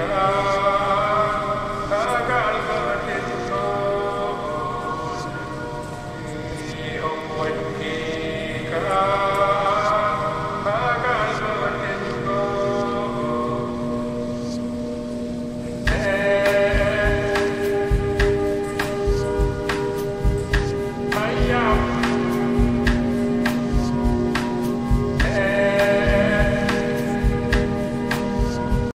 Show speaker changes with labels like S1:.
S1: Hello.